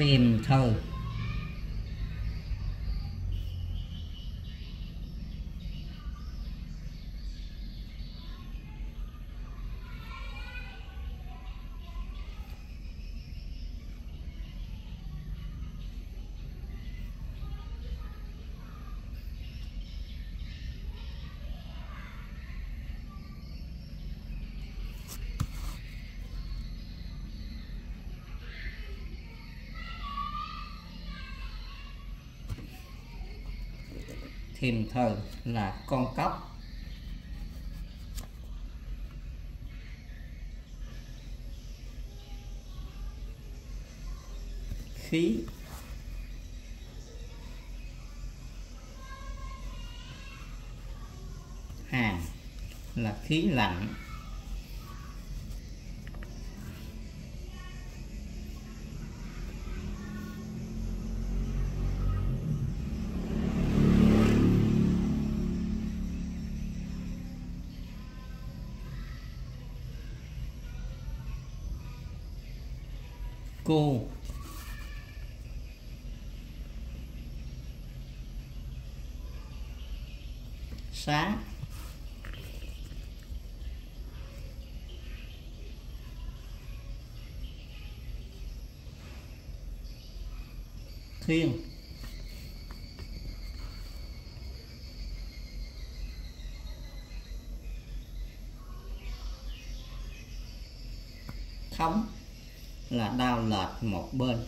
phim thơ. Thềm thờ là con cóc. Khí. Hàng là khí lạnh. Cô. Sáng thiên. Thống là đau lệch một bên.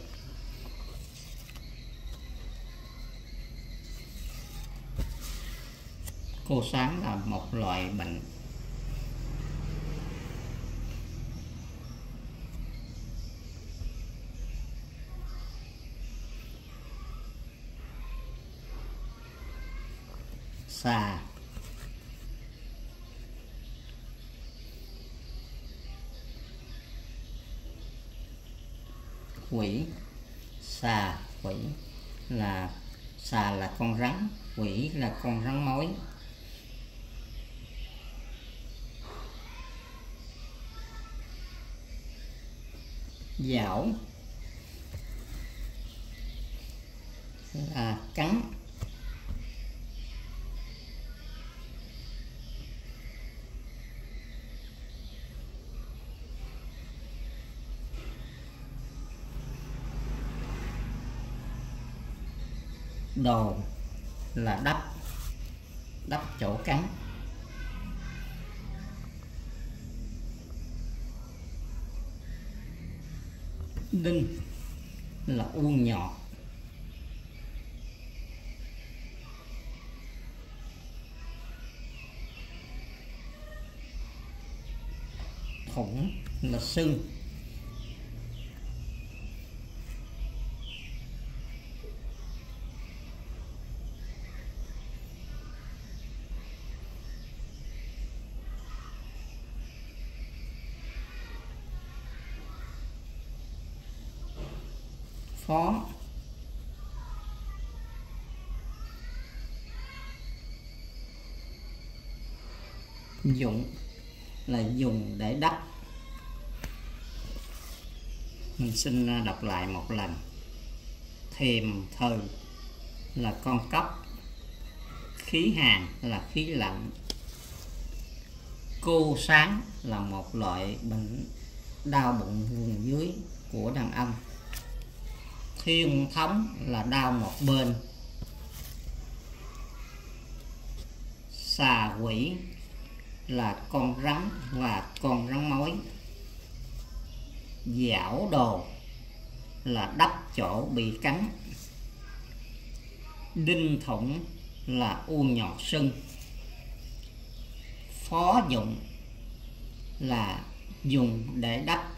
Cô sáng là một loại bệnh. Xà. Quỷ, xà quỷ là, xà là con rắn, quỷ là con rắn mối. Dảo là cắn. Đồ là đắp đắp chỗ cắn. Đinh là u nhọt thủng là sưng. Phó. Dụng là dùng để đắp. Mình xin à, đọc lại một lần. Thềm thờ là con cấp khí hàn là khí lạnh, cô sáng là một loại bệnh đau bụng vùng dưới của đàn ông thiên thống là đau một bên. Xà quỷ là con rắn và con rắn mối. Dảo đồ là đắp chỗ bị cắn. Đinh thủng là u nhọt sưng. Phó dụng là dùng để đắp